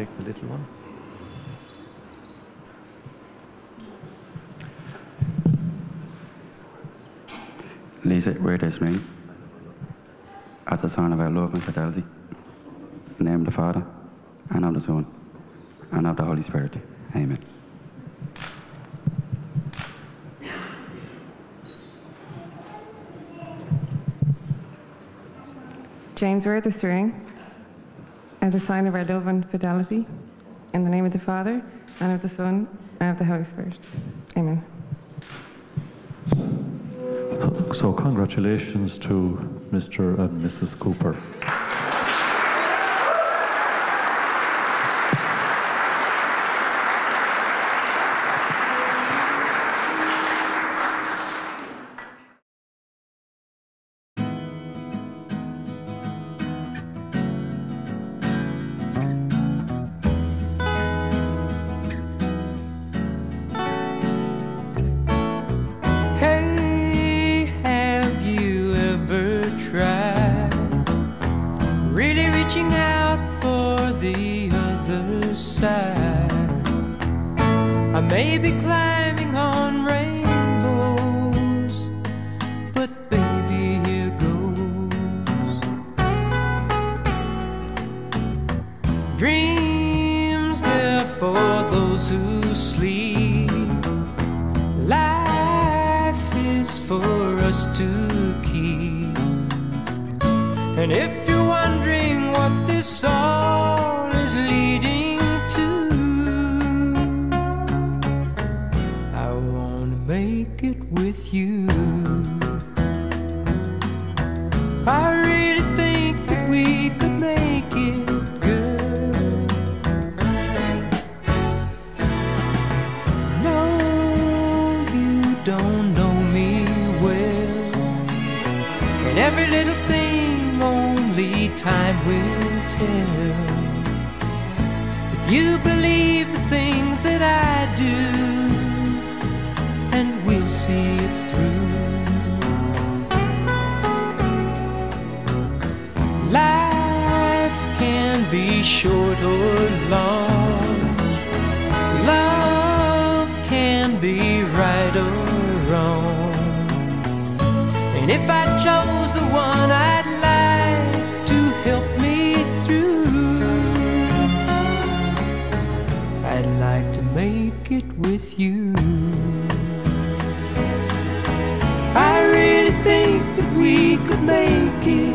take the little one. Lisa, wear this ring as a sign of our love and fidelity. In the name of the Father, and of the Son, and of the Holy Spirit. Amen. James, wear this ring as a sign of our love and fidelity. In the name of the Father, and of the Son, and of the Holy Spirit. Amen. So congratulations to Mr. and Mrs. Cooper. Side? I may be climbing on rainbows, but baby, here goes. Dreams, they're for those who sleep. Life is for us to keep. And if you're wondering what this song is leading make it with you. I really think that we could make it, girl. No, you don't know me well. And every little thing only time will tell. If you believe short or long. Love can be right or wrong. And if I chose the one I'd like to help me through, I'd like to make it with you. I really think that we could make it,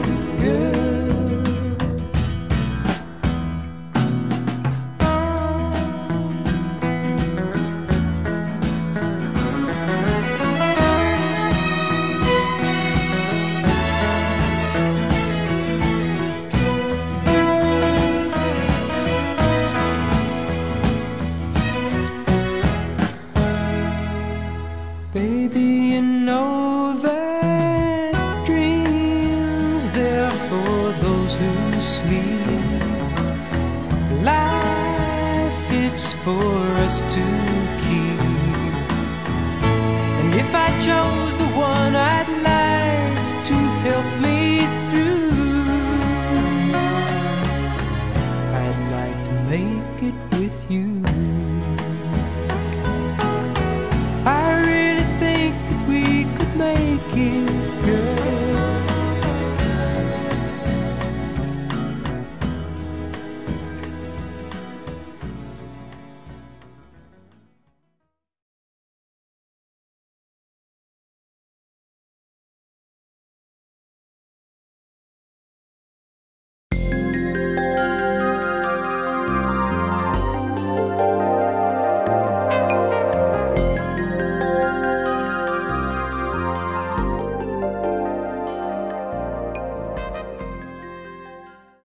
Baby, you know that dreams they're for those who sleep. Life it's for us to keep. And if I chose the one